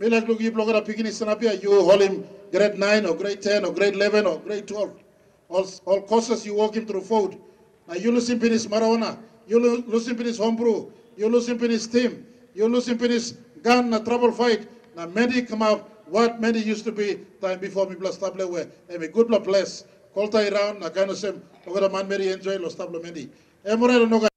Me like look you blogger picking his up here, you hold him grade 9 or grade 10 or grade 11 or grade 12. All, all courses you walk him through FODE. Now you lose him in his marijuana, you lo- lose him in his homebrew, you lose him in his team, you lose him in his gun, a trouble fight. Now many come up what many used to be time before me plus table where and a good place. Kolta around, na kind of same, over man Mary enjoy los table many. Emorero no